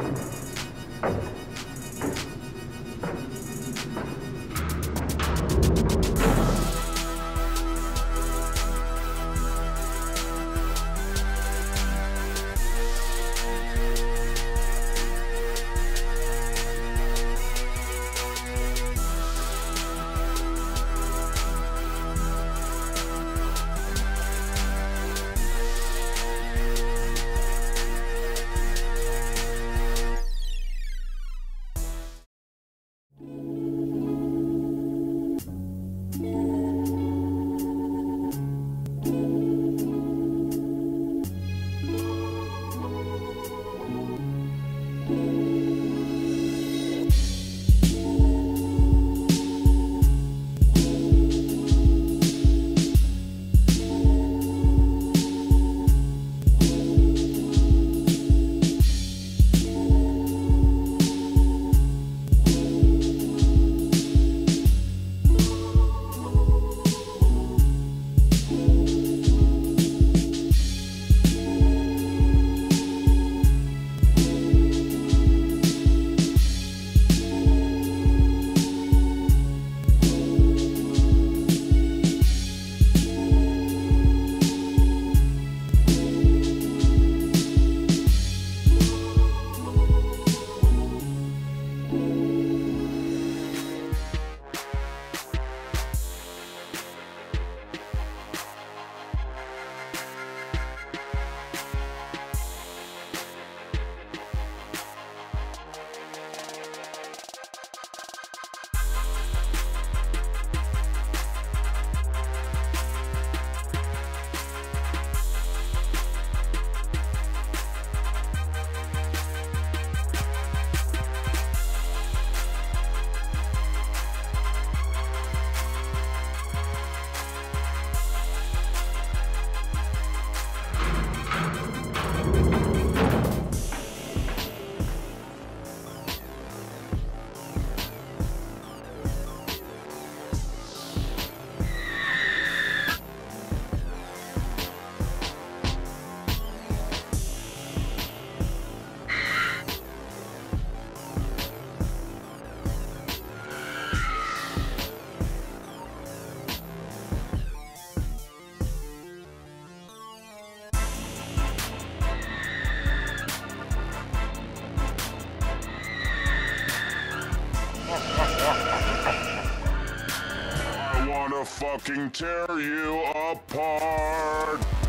I wanna fucking tear you apart.